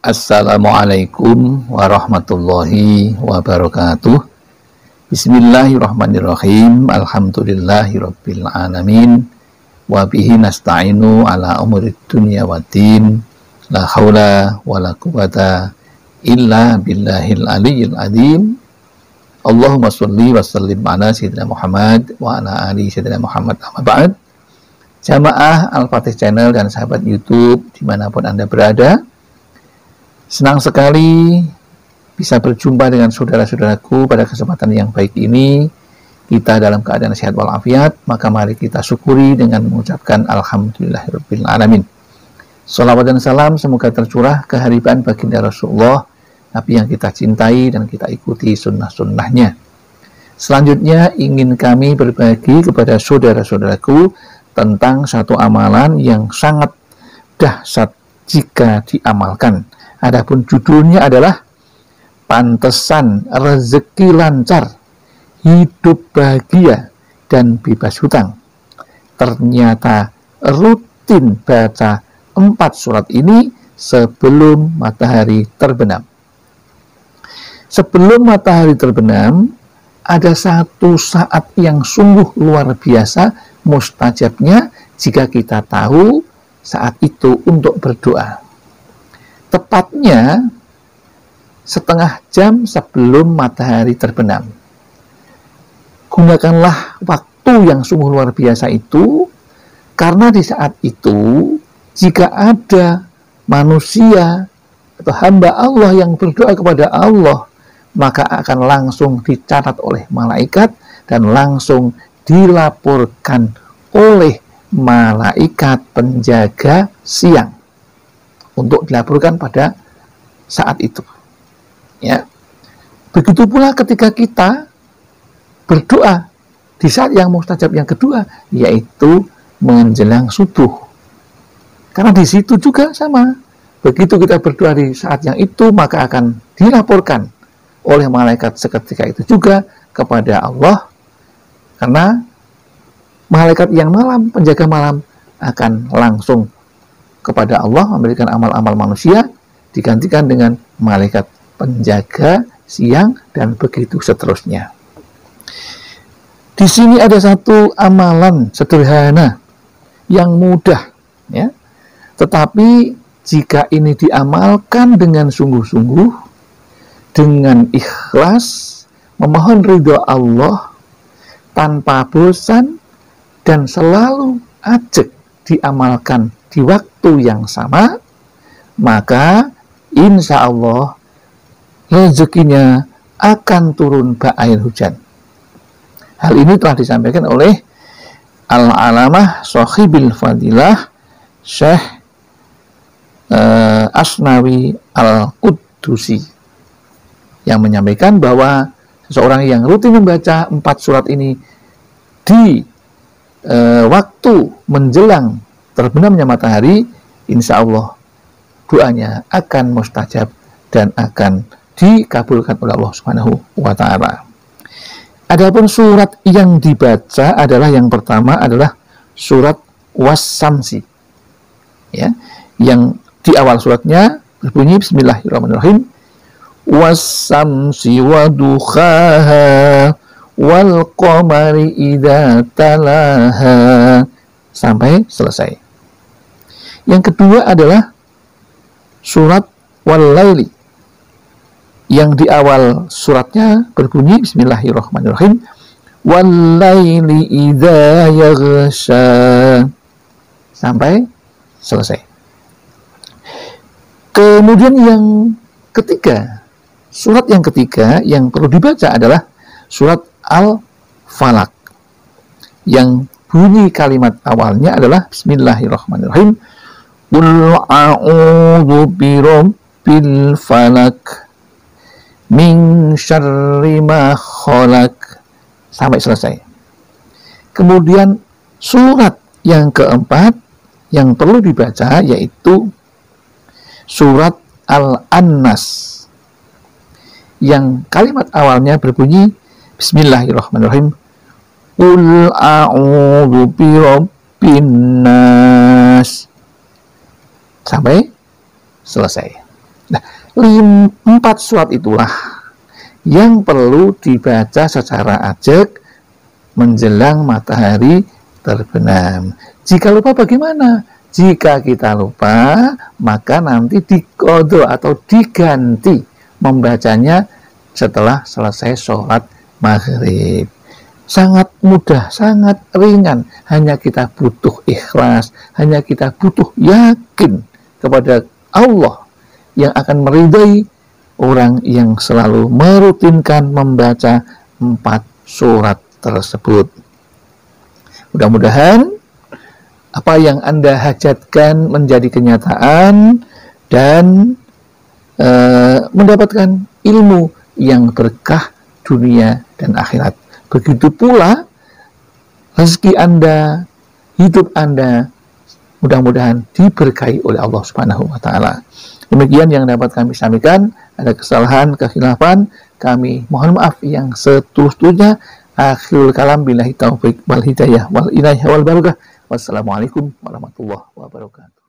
Assalamualaikum warahmatullahi wabarakatuh. Bismillahirrahmanirrahim. Alhamdulillahirabbil alamin. Wa bihi nasta'inu ala umurid dunya waddin. La haula wala quwata illa billahil aliyyil azim. Allahumma sholli wa sallim ala sayyidina Muhammad wa ala ali sayyidina Muhammad amma ba'd. Jamaah Al-Fatih Channel dan sahabat YouTube di mana pun Anda berada, Senang sekali bisa berjumpa dengan saudara-saudaraku pada kesempatan yang baik ini. Kita dalam keadaan sehat walafiat, maka mari kita syukuri dengan mengucapkan Alhamdulillahirabbil alamin. Salawat dan salam semoga tercurah kehariban baginda Rasulullah, Nabi yang kita cintai dan kita ikuti sunnah-sunnahnya. Selanjutnya ingin kami berbagi kepada saudara-saudaraku tentang satu amalan yang sangat dahsyat jika diamalkan Adapun judulnya adalah Pantesan Rezeki Lancar, Hidup Bahagia dan Bebas Hutang. Ternyata rutin baca empat surat ini sebelum matahari terbenam. Sebelum matahari terbenam, ada satu saat yang sungguh luar biasa mustajabnya jika kita tahu saat itu untuk berdoa tepatnya setengah jam sebelum matahari terbenam. Gunakanlah waktu yang sungguh luar biasa itu, karena di saat itu, jika ada manusia atau hamba Allah yang berdoa kepada Allah, maka akan langsung dicatat oleh malaikat dan langsung dilaporkan oleh malaikat penjaga siang untuk dilaporkan pada saat itu. Ya. Begitu pula ketika kita berdoa di saat yang mustajab yang kedua yaitu menjelang subuh. Karena di situ juga sama. Begitu kita berdoa di saat yang itu maka akan dilaporkan oleh malaikat seketika itu juga kepada Allah karena malaikat yang malam penjaga malam akan langsung kepada Allah memberikan amal-amal manusia digantikan dengan malaikat penjaga siang dan begitu seterusnya. Di sini ada satu amalan sederhana yang mudah ya. Tetapi jika ini diamalkan dengan sungguh-sungguh dengan ikhlas memohon ridho Allah tanpa bosan dan selalu ajak diamalkan di waktu yang sama, maka insya Allah rezekinya akan turun bak air hujan. Hal ini telah disampaikan oleh Al-Alamah Sohibil Fadilah Syekh uh, Asnawi Al-Qudusi yang menyampaikan bahwa seseorang yang rutin membaca empat surat ini di uh, waktu menjelang terbenamnya matahari, insya Allah doanya akan mustajab dan akan dikabulkan oleh Allah Subhanahu wa taala. Adapun surat yang dibaca adalah yang pertama adalah surat Was-Samsi. Ya, yang di awal suratnya berbunyi bismillahirrahmanirrahim Was-samsi wa wal qamari idza talaha sampai selesai. Yang kedua adalah surat Wal-Laili. Yang di awal suratnya berbunyi Bismillahirrahmanirrahim. Wal-Laili idza yaghsha. Sampai selesai. Kemudian yang ketiga, surat yang ketiga yang perlu dibaca adalah surat Al-Falak yang bunyi kalimat awalnya adalah Bismillahirrahmanirrahim Qul a'udhu birabbil falak min syarri ma khalaq sampai selesai. Kemudian surat yang keempat yang perlu dibaca yaitu surat Al-Annas. Yang kalimat awalnya berbunyi Bismillahirrahmanirrahim. Qul a'udhu birabbin nas sampai selesai. Nah, empat surat itulah yang perlu dibaca secara ajak menjelang matahari terbenam. Jika lupa bagaimana? Jika kita lupa, maka nanti dikodo atau diganti membacanya setelah selesai sholat maghrib sangat mudah, sangat ringan. Hanya kita butuh ikhlas, hanya kita butuh yakin kepada Allah yang akan meridai orang yang selalu merutinkan membaca empat surat tersebut. Mudah-mudahan apa yang Anda hajatkan menjadi kenyataan dan e, mendapatkan ilmu yang berkah dunia dan akhirat. Begitu pula rezeki Anda, hidup Anda mudah-mudahan diberkahi oleh Allah Subhanahu wa taala. Demikian yang dapat kami sampaikan. Ada kesalahan, kekhilafan, kami mohon maaf yang setulus-tulusnya. Akhirul kalam billahi taufik wal hidayah wal inayah wal barakah. Wassalamualaikum warahmatullahi wabarakatuh.